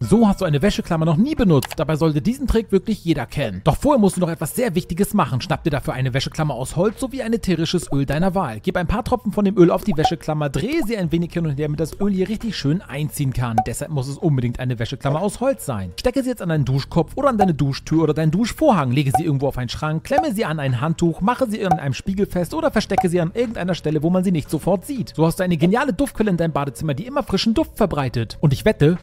So hast du eine Wäscheklammer noch nie benutzt, dabei sollte diesen Trick wirklich jeder kennen. Doch vorher musst du noch etwas sehr Wichtiges machen. Schnapp dir dafür eine Wäscheklammer aus Holz sowie ein ätherisches Öl deiner Wahl. Gib ein paar Tropfen von dem Öl auf die Wäscheklammer, drehe sie ein wenig hin und her, damit das Öl hier richtig schön einziehen kann. Deshalb muss es unbedingt eine Wäscheklammer aus Holz sein. Stecke sie jetzt an deinen Duschkopf oder an deine Duschtür oder deinen Duschvorhang, lege sie irgendwo auf einen Schrank, klemme sie an ein Handtuch, mache sie an einem Spiegel fest oder verstecke sie an irgendeiner Stelle, wo man sie nicht sofort sieht. So hast du eine geniale Duftquelle in deinem Badezimmer, die immer frischen Duft verbreitet. Und ich wette,